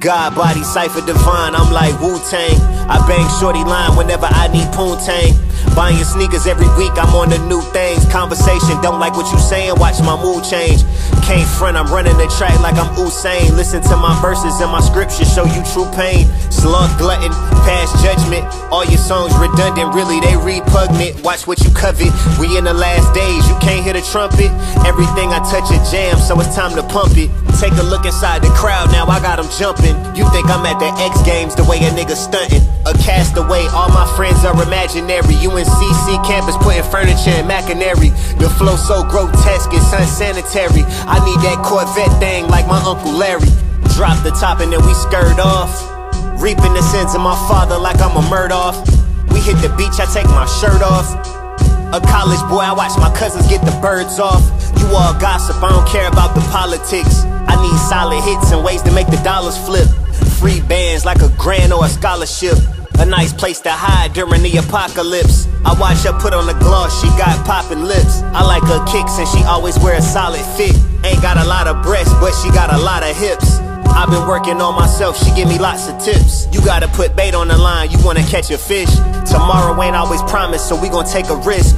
God body cipher divine, I'm like Wu Tang. I bang shorty line whenever I need poontang. Buying sneakers every week, I'm on the new things. Conversation, don't like what you saying, watch my mood change. Can't front, I'm running the track like I'm Usain. Listen to my verses and my scriptures, show you true pain. Slug glutton, past judgment. All your songs redundant, really they repugnant. Watch what you covet. We in the last days, you can't hear the trumpet. Everything I touch a jam, so it's time to pump it. Take a look inside the crowd, now I got them jumping. You think I'm at the X Games the way a nigga stunting. A castaway, all my friends are imaginary. UNCC campus putting furniture in McEniry. The flow so grotesque, it's unsanitary. I need that Corvette thing like my Uncle Larry. Drop the top and then we skirt off. Reaping the sins of my father like I'm a Murdoch. We hit the beach, I take my shirt off. A college boy, I watch my cousins get the birds off. You all gossip, I don't care about the politics. I need solid hits and ways to make the dollars flip. Free bands like a grant or a scholarship. A nice place to hide during the apocalypse. I watch her put on the gloss, she got popping lips. I like her kicks and she always wear a solid fit. Ain't got a lot of breasts, but she got a lot of hips. I've been working on myself, she give me lots of tips. You gotta put bait on the line, you wanna catch a fish. Tomorrow ain't always promised, so we gon' take a risk.